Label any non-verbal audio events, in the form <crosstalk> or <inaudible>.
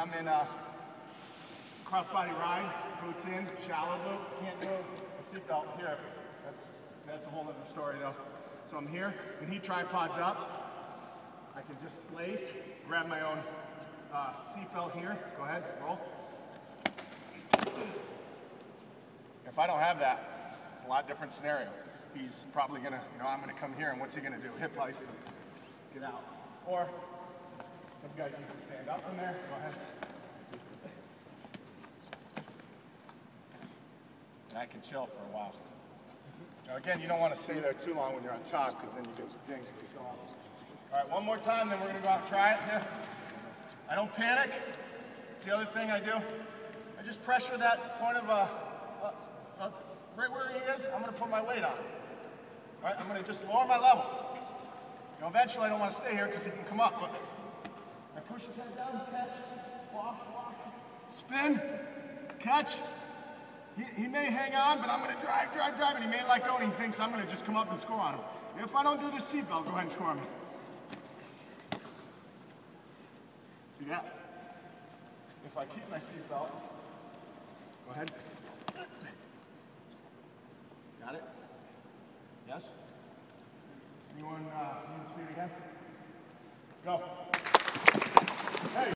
I'm in a crossbody ride, boots in, shallow boot, can't do a seatbelt here. That's, that's a whole other story though. So I'm here, and he tripods up, I can just lace, grab my own uh, seatbelt here. Go ahead, roll. If I don't have that, it's a lot different scenario. He's probably gonna, you know, I'm gonna come here and what's he gonna do? Hip and get out. Or, guys you can stand up from there, go ahead. And I can chill for a while. Now again, you don't want to stay there too long when you're on top because then you get dinged. All right, one more time, then we're gonna go out and try it. <laughs> I don't panic. It's the other thing I do. I just pressure that point of uh, uh, uh, right where he is. I'm gonna put my weight on. All right, I'm gonna just lower my level. You know, eventually I don't want to stay here because he can come up. Push his head down, catch, walk, walk, spin, catch. He, he may hang on, but I'm going to drive, drive, drive, and he may let go, and he thinks I'm going to just come up and score on him. If I don't do this seatbelt, go ahead and score on me. See that? If I keep my seatbelt, go ahead. Got it? Yes? Anyone uh, to see it again? Go.